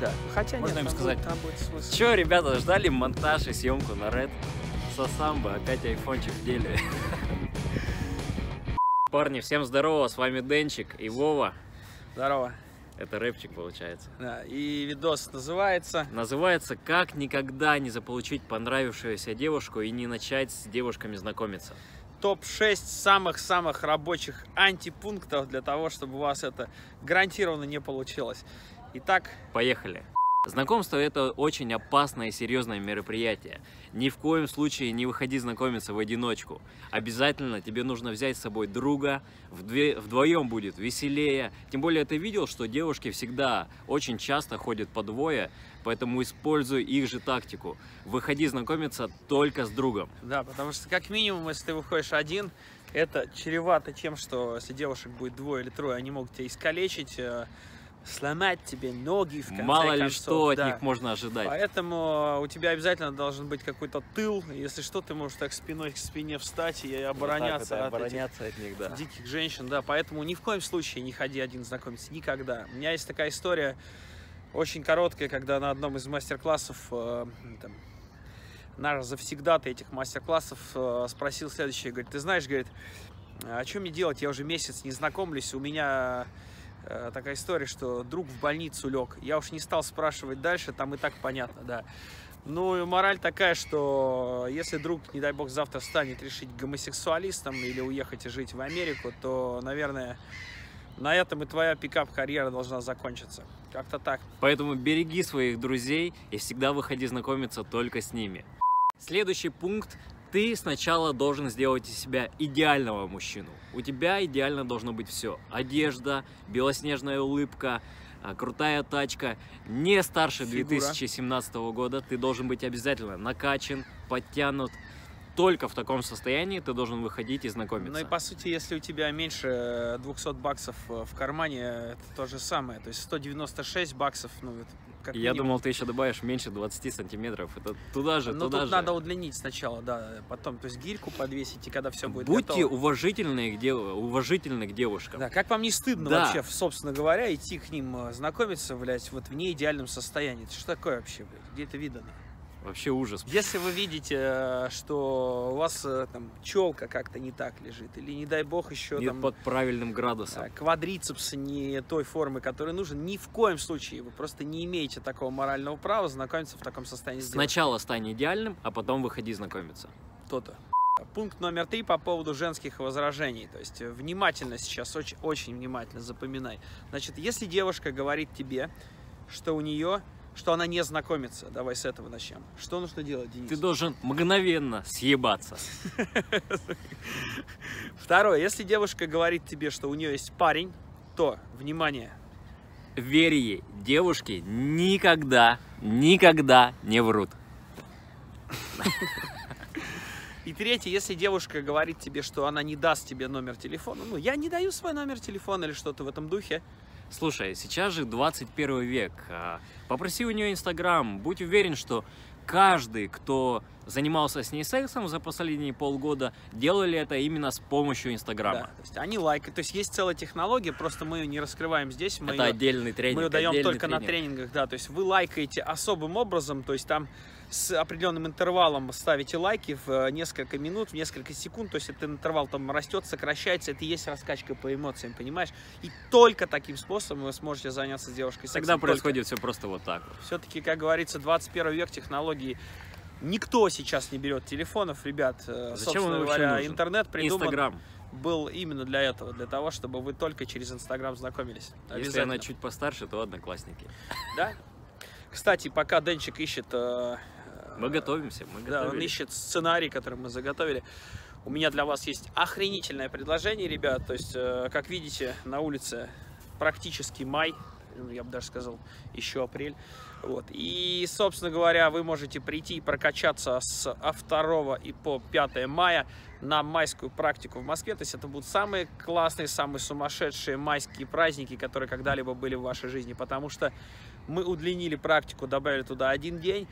Да. Хотя Можно нет, им сказать, будет- там будет смысл. Че, ребята, ждали монтаж и съемку на Red со самбо, Катя айфончик в деле. Парни, всем здорово, с вами Денчик и Вова. Здорово. Это рэпчик получается. Да, и видос называется Называется «Как никогда не заполучить понравившуюся девушку и не начать с девушками знакомиться». топ-6 самых-самых рабочих антипунктов для того, чтобы у вас это гарантированно не получилось. Итак, Поехали. Знакомство это очень опасное и серьезное мероприятие. Ни в коем случае не выходи знакомиться в одиночку. Обязательно тебе нужно взять с собой друга, вдве- вдвоем будет веселее. Тем более ты видел, что девушки всегда очень часто ходят по двое, поэтому используй их же тактику. Выходи знакомиться только с другом. да, потому что как минимум, если ты выходишь один, это чревато тем, что если девушек будет двое или трое, они могут тебя искалечить, э, сломать тебе ноги в конце Мало ли концов, что от да. них можно ожидать. Поэтому у тебя обязательно должен быть какой-то тыл. Если что, ты можешь так спиной к спине встать и обороняться, Вот так вот, от этих обороняться от них, да. диких женщин, да, поэтому ни в коем случае не ходи один знакомиться, никогда. У меня есть такая история, очень короткая, когда на одном из мастер-классов, э, там, наш завсегдатый этих мастер-классов э, спросил следующее, говорит, ты знаешь, говорит, а что мне делать, я уже месяц не знакомлюсь, у меня э, такая история, что друг в больницу лег, я уж не стал спрашивать дальше, там и так понятно, да. Ну, и мораль такая, что если друг, не дай бог, завтра станет решить гомосексуалистом или уехать и жить в Америку, то, наверное, на этом и твоя пикап-карьера должна закончиться. Как-то так. Поэтому береги своих друзей и всегда выходи знакомиться только с ними. Следующий пункт. Ты сначала должен сделать из себя идеального мужчину. У тебя идеально должно быть все. Одежда, белоснежная улыбка, а, крутая тачка. Не старше Фигура. 2017 года. Ты должен быть обязательно накачан, подтянут. Только в таком состоянии ты должен выходить и знакомиться. Ну и по сути, если у тебя меньше э, 200 баксов э, в кармане, это то же самое. То есть 196 баксов, ну, это как Я минимум. думал, ты еще добавишь меньше 20 сантиметров. Это туда же, Ну туда тут же. надо удлинить сначала, да, потом, то есть гирьку подвесить, и когда все будет Будьте готово. уважительны к, дев- уважительны к девушкам. Да, как вам не стыдно Да. вообще, собственно говоря, идти к ним э, знакомиться, блядь, вот в неидеальном состоянии? Это что такое вообще, блядь? Где это видано? Вообще ужас. Если вы видите, э, что у вас э, там челка как-то не так лежит, или не дай бог еще Не там под правильным градусом. а, квадрицепс не той формы, который нужен, ни в коем случае вы просто не имеете такого морального права знакомиться в таком состоянии. Сначала стань идеальным, а потом выходи знакомиться. То-то. Пункт номер три по поводу женских возражений. То есть э, внимательно сейчас, очень, очень внимательно запоминай. Значит, если девушка говорит тебе, что у нее, что она не знакомится, давай с этого начнем. Что нужно делать, Денис? Ты должен мгновенно съебаться. Второе, если девушка говорит тебе, что у нее есть парень, то, внимание, Верь ей, девушки никогда, никогда не врут. И третье, если девушка говорит тебе, что она не даст тебе номер телефона, ну, я не даю свой номер телефона или что-то в этом духе, Слушай, сейчас же 21 век. а, Попроси у нее Инстаграм. Будь уверен, что каждый, кто занимался с ней сексом за последние полгода, делали это именно с помощью да, Инстаграма. то есть они лайкают. То есть есть целая технология, просто мы ее не раскрываем здесь, мы Это ее, отдельный тренинг. мы ее даем только на тренинг. тренингах, да, то есть вы лайкаете особым образом, то есть там с определенным интервалом ставите лайки в э, несколько минут, в несколько секунд, то есть этот интервал там растет, сокращается, это и есть раскачка по эмоциям, понимаешь? И только таким способом вы сможете заняться с девушкой сексом. Тогда только. происходит все просто вот так. Все-таки, как говорится, 21 век технологии. Никто сейчас не берет телефонов, ребят. Э, Зачем Собственно он говоря, нужен? интернет придуман Инстаграм. был именно для этого, для того, чтобы вы только через Инстаграм знакомились. Если она чуть постарше, то одноклассники. Да? Кстати, пока Денчик ищет... э, Мы готовимся, мы Да, он готовились. ищет сценарий, который мы заготовили. У меня для вас есть охренительное предложение, ребят. То есть, э, как видите, на улице практически май, я бы даже сказал, еще апрель. Вот. И, собственно говоря, вы можете прийти и прокачаться с 2 и по 5 мая на майскую практику в Москве. То есть это будут самые классные, самые сумасшедшие майские праздники, которые когда-либо были в вашей жизни. Потому что мы удлинили практику, добавили туда один день.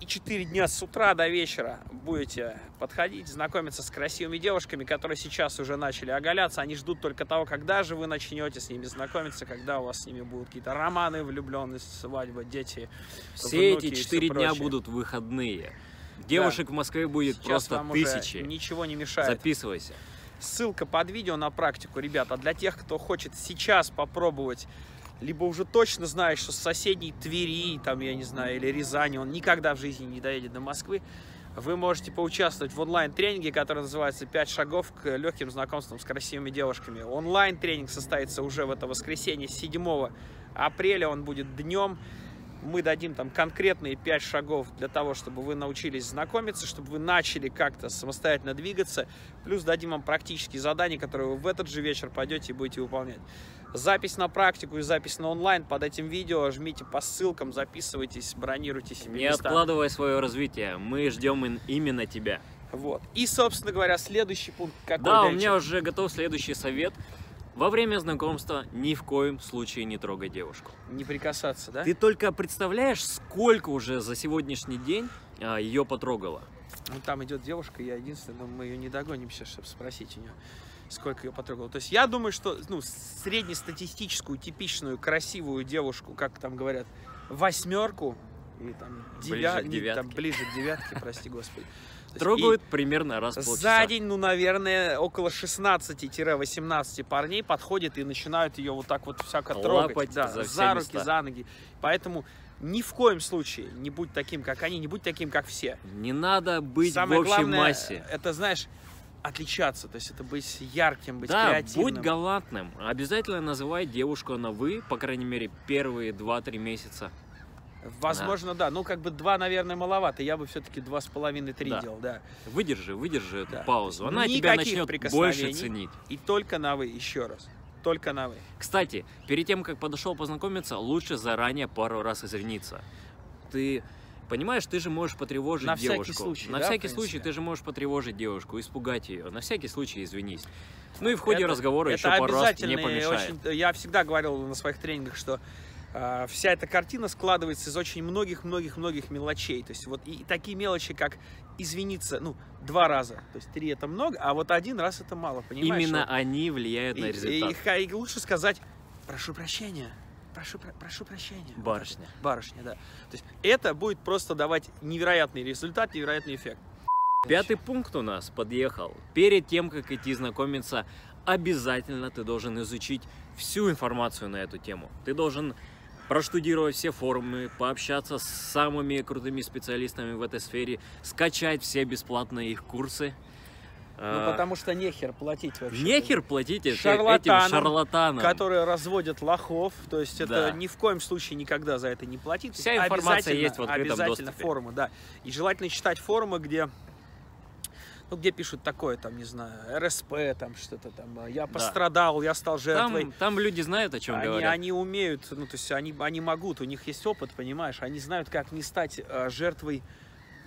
И 4 дня с утра до вечера будете подходить, знакомиться с красивыми девушками, которые сейчас уже начали оголяться. Они ждут только того, когда же вы начнете с ними знакомиться, когда у вас с ними будут какие-то романы, влюбленность, свадьба, дети. Все внуки эти и всё четыре дня прочее. будут выходные. Девушек в Москве будет Сейчас просто тысячи. ничего не мешает. Записывайся. Ссылка под видео на практику, ребята. Для тех, кто хочет сейчас попробовать, либо уже точно знает, что с соседней Твери, там, я не знаю, или Рязани, он никогда в жизни не доедет до Москвы, вы можете поучаствовать в онлайн-тренинге, который называется «5 шагов к легким знакомствам с красивыми девушками». Онлайн-тренинг состоится уже в это воскресенье, 7 апреля, он будет днем. Мы дадим там конкретные 5 шагов для того, чтобы вы научились знакомиться, чтобы вы начали как-то самостоятельно двигаться. Плюс дадим вам практические задания, которые вы в этот же вечер пойдете и будете выполнять. Запись на практику и запись на онлайн под этим видео. Жмите по ссылкам, записывайтесь, бронируйте себе Не места. откладывай свое развитие. Мы ждем именно тебя. Вот. И, собственно говоря, следующий пункт какой, Да, у меня уже готов следующий совет. Во время знакомства ни в коем случае не трогай девушку. Не прикасаться, да? Ты только представляешь, сколько уже за сегодняшний день ее потрогала. Ну, там идет девушка, я единственный, но мы ее не догоним сейчас, чтобы спросить у нее, сколько ее потрогал. То есть я думаю, что ну, среднестатистическую, типичную, красивую девушку, как там говорят, восьмерку, или там, Ближе девя- к девятке. там, ближе к девятке, прости господи. Трогают примерно раз в и полчаса. за день, ну, наверное, около 16-18 парней подходят и начинают ее вот так вот всяко трогать. Лапать Да, за за руки, места. за ноги. Поэтому ни в коем случае не будь таким, как они, не будь таким, как все. Не надо быть Самое в общей главное, массе. это, знаешь, отличаться, то есть это быть ярким, быть Да, креативным. будь галантным. Обязательно называй девушку на «вы», по крайней мере, первые 2-3 месяца. Возможно, да. Ну, как бы два, наверное, маловато. Я бы все-таки два с половиной, три Да. делал, да. Выдержи, выдержи эту Да. паузу. Она тебя Никаких начнет прикосновений. больше ценить. И только на вы, еще раз. Только на вы. Кстати, перед тем, как подошел познакомиться, лучше заранее пару раз извиниться. Ты понимаешь, ты же можешь потревожить На всякий девушку. случай, на да, всякий случай ты же можешь потревожить девушку, испугать ее. На всякий случай извинись. Ну и в ходе Это- разговора это еще пару раз не помешает. очень- я всегда говорил на своих тренингах, что вся эта картина складывается из очень многих-многих-многих мелочей. То есть вот и такие мелочи, как извиниться, ну, два раза. То есть три это много, а вот один раз это мало, понимаешь? Именно Вот. они влияют И, на и- результат. и ха- и лучше сказать, прошу прощения, прошу, про- прошу прощения. Барышня. Барышня, да. То есть это будет просто давать невероятный результат, невероятный эффект. Пятый пункт у нас подъехал. Перед тем, как идти знакомиться, обязательно ты должен изучить всю информацию на эту тему. Ты должен проштудировать все форумы, пообщаться с самыми крутыми специалистами в этой сфере, скачать все бесплатные их курсы. Ну, А, потому что нехер платить вообще. Нехер платить Шарлатанам, этим шарлатанам. которые разводят лохов, то есть это Да. ни в коем случае никогда за это не платить. Вся информация есть в открытом обязательно доступе. форумы, да. И желательно читать форумы, где ну, где пишут такое, там, не знаю, РСП, там, что-то там, я пострадал, я стал жертвой. Там, там люди знают, о чем Они, говорят. они умеют, ну, то есть они, они могут, у них есть опыт, понимаешь, они знают, как не стать э, жертвой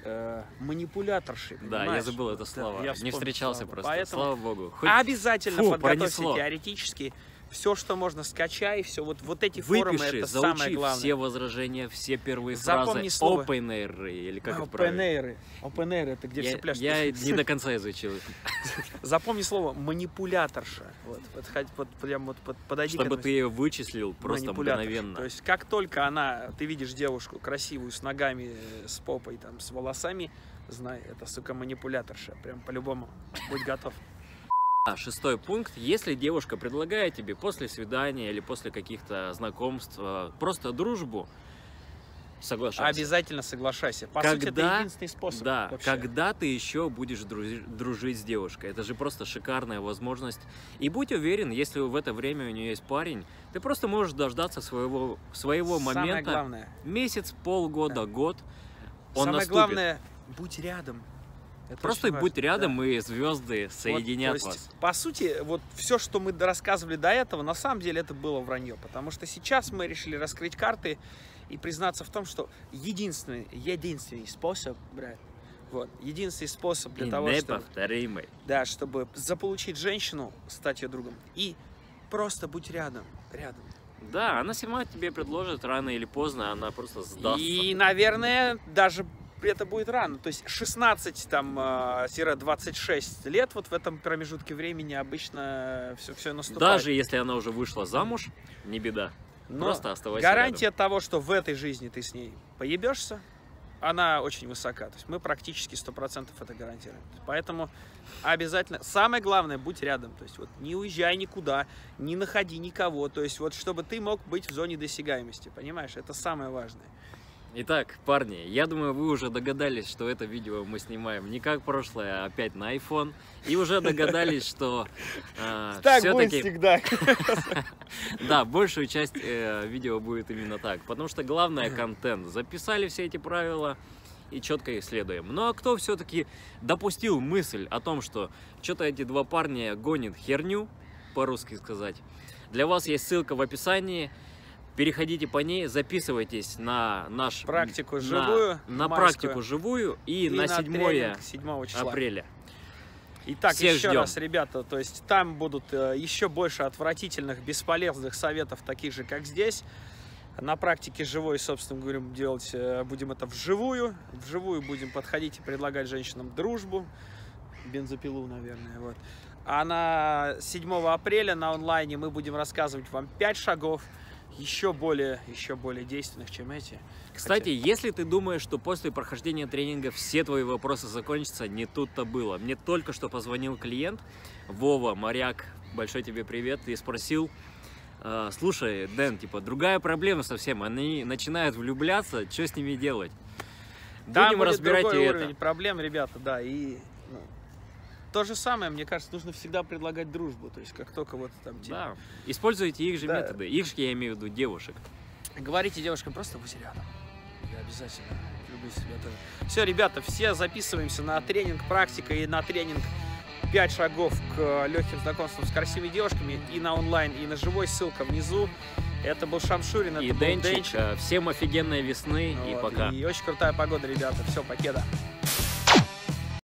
э, манипуляторши. Да, я забыл это Вот, да, слово. я Не встречался богу. просто. Поэтому Слава богу. Хоть обязательно Фу, подготовься пронесло. теоретически. Все, что можно, скачай, все. Вот, вот эти форумы, Выпиши, это заучи самое главное. все возражения, все первые Запомни фразы. слово. Open air, или как А, это правильно? Open air. Open air это где Я, все пляшут. я не до конца изучил, Запомни слово манипуляторша. Вот, подходи, под, прям вот под, подойди к чтобы этому ты ее вычислил просто мгновенно. То есть как только она, ты видишь девушку красивую с ногами, э, с попой, там, с волосами, знай, это, сука, манипуляторша. Прям по-любому. Будь готов. А, шестой пункт. Если девушка предлагает тебе после свидания или после каких-то знакомств э, просто дружбу, соглашайся. Обязательно соглашайся. По сути, это Когда- единственный способ. Да, вообще. когда ты еще будешь дружи- дружить с девушкой? Это же просто шикарная возможность. И будь уверен, если в это время у нее есть парень, ты просто можешь дождаться своего, своего Самое момента. главное, Месяц, полгода, год. Он самое наступит. главное, будь рядом. Это Просто будь рядом, да. и звезды соединят Вот, то есть, вас. По сути, вот все, что мы рассказывали до этого, на самом деле это было вранье. Потому что сейчас мы решили раскрыть карты и признаться в том, что единственный, единственный способ, брат, вот, единственный способ для И того, чтобы, неповторимый. да, чтобы заполучить женщину, стать ее другом, и просто будь рядом, рядом. Да, она сама тебе предложит рано или поздно, она просто сдастся. И, наверное, даже это будет рано. То есть 16 там, э, 26 лет вот в этом промежутке времени обычно все, все наступает. Даже если она уже вышла замуж, не беда. Но Просто оставайся гарантия рядом. того, что в этой жизни ты с ней поебешься, она очень высока. То есть мы практически 100% это гарантируем. Поэтому обязательно, самое главное, будь рядом. То есть вот не уезжай никуда, не находи никого. То есть вот чтобы ты мог быть в зоне досягаемости, понимаешь? Это самое важное. Итак, парни, я думаю, вы уже догадались, что это видео мы снимаем не как прошлое, а опять на iPhone. И уже догадались, что э, все-таки... всегда. Да, большую часть э, видео будет именно так. Потому что главное контент. Записали все эти правила и четко их следуем. Ну а кто все-таки допустил мысль о том, что что-то эти два парня гонят херню, по-русски сказать, для вас есть ссылка в описании. Переходите по ней, записывайтесь на наш Практику на- живую, на, майскую. практику живую и, на 7 тренинг 7 числа. апреля. Итак, Всех еще ждем. раз, ребята, то есть там будут э, еще больше отвратительных, бесполезных советов, таких же, как здесь. На практике живой, собственно говоря, делать э, будем это вживую. Вживую будем подходить и предлагать женщинам дружбу. Бензопилу, наверное, вот. А на 7 апреля на онлайне мы будем рассказывать вам 5 шагов, еще более, еще более действенных, чем эти. Кстати, если ты думаешь, что после прохождения тренинга все твои вопросы закончатся, не тут-то было. Мне только что позвонил клиент, Вова, моряк, большой тебе привет, и спросил, «Э, слушай, Дэн, типа, другая проблема совсем, они начинают влюбляться, что с ними делать? Там Будем разбирать и это. проблем, ребята, да, и ну, то же самое, мне кажется, нужно всегда предлагать дружбу, то есть как только вот там типа, Да, используйте их же Да. методы, их же я имею в виду девушек. говорите девушкам, просто будь рядом, я обязательно люблю себя тоже. Все, ребята, все записываемся на тренинг практика и на тренинг 5 шагов к легким знакомствам с красивыми девушками и на онлайн, и на живой, ссылка внизу. Это был Шамшурин, И это был Денчик, Денчик. э, всем офигенной весны и Вот, пока. И очень крутая погода, ребята. Все, покеда.